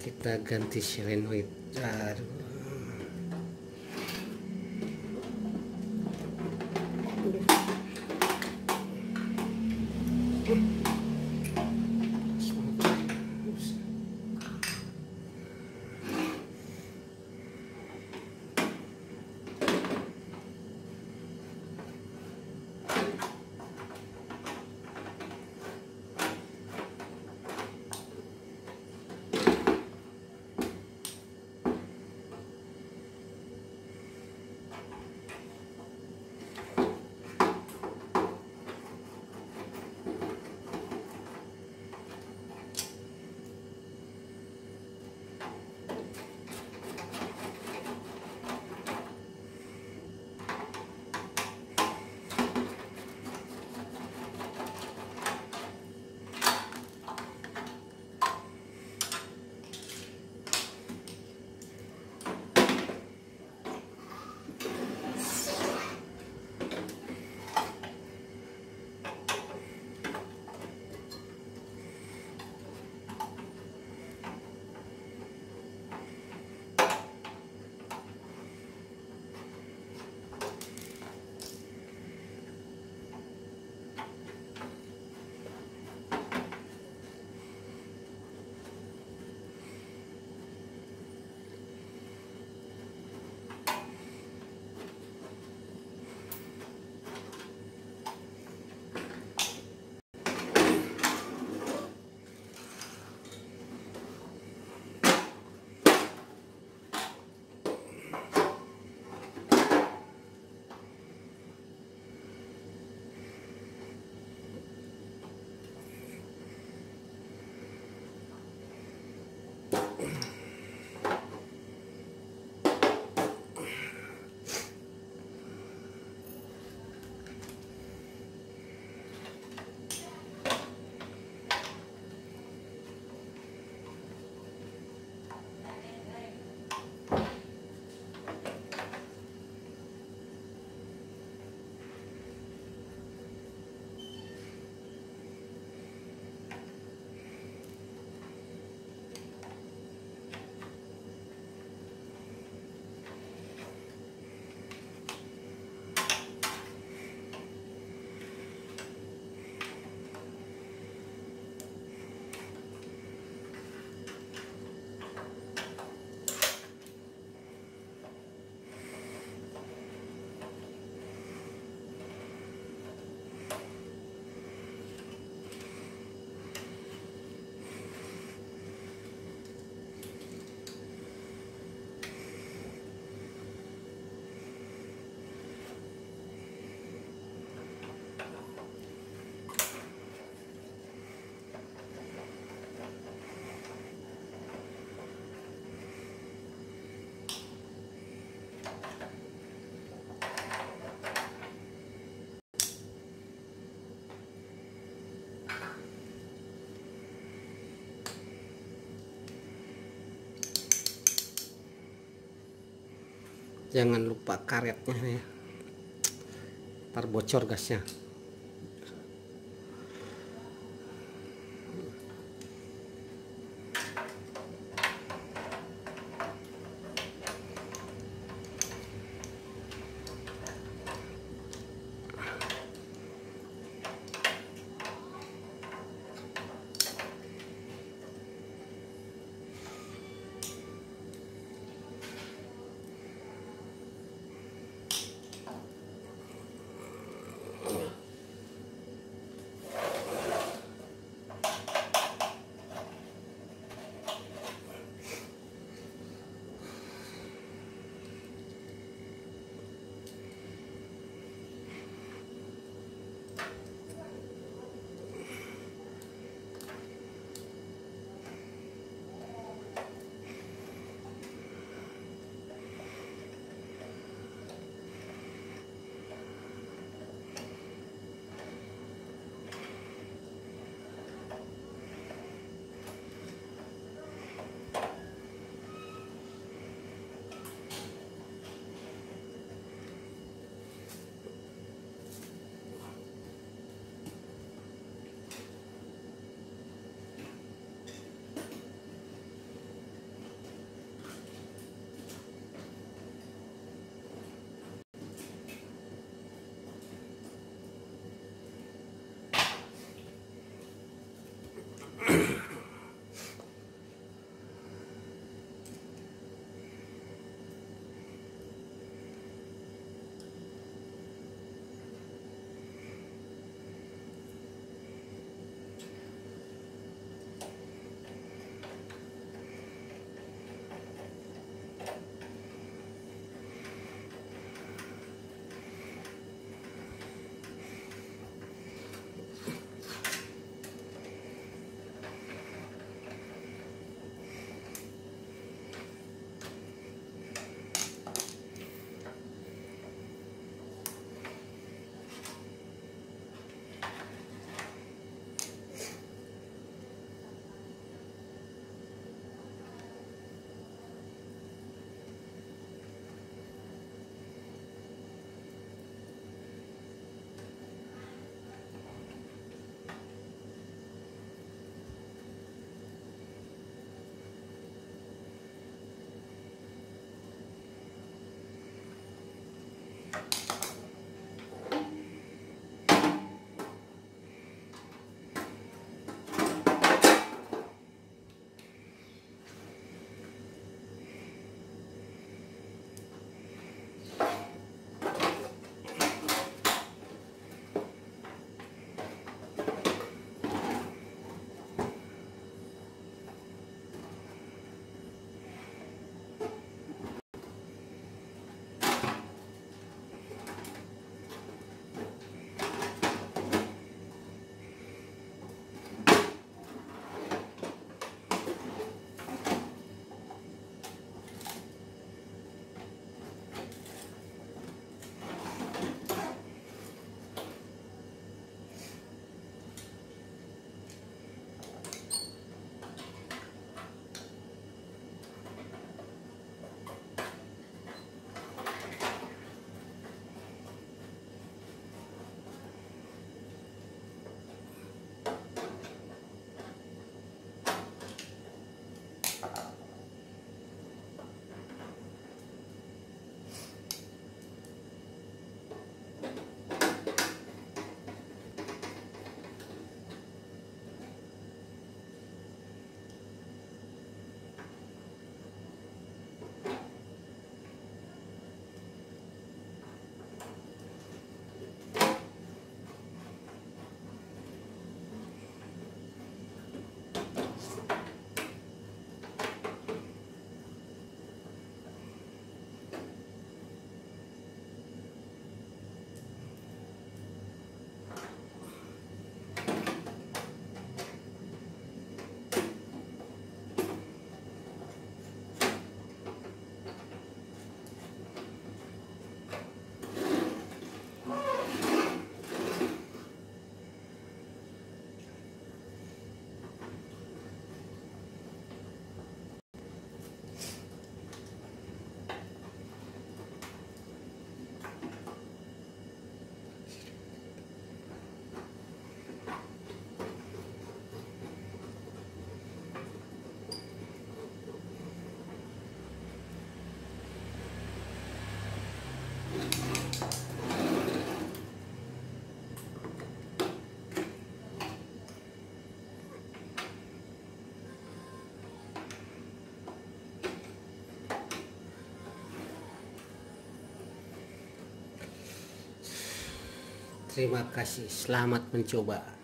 kita ganti solenoid aduh jangan lupa karetnya ya ntar bocor gasnya terima kasih. Selamat mencoba